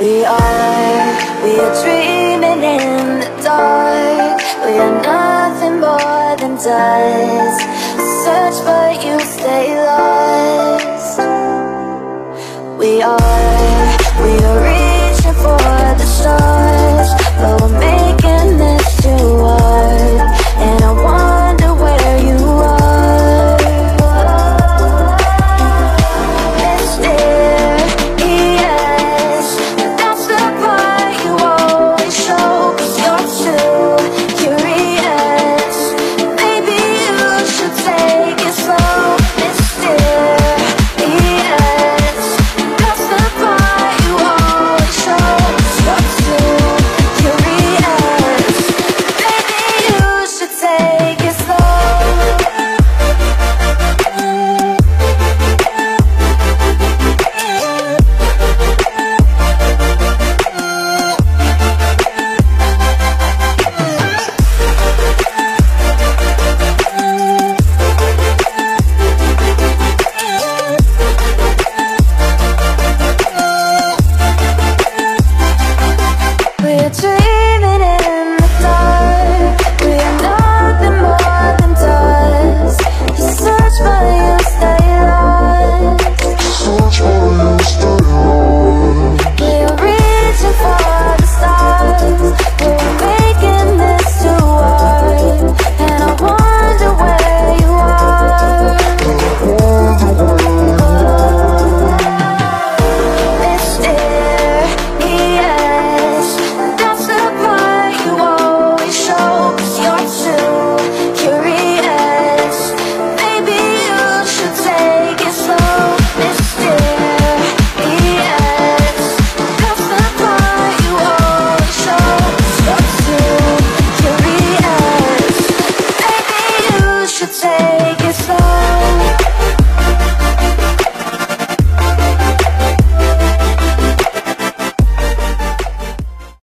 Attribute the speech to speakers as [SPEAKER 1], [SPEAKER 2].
[SPEAKER 1] are we are dreaming in the dark. We are nothing more than dust. Search but you stay lost. We are, we are reaching for the stars. But we're should say.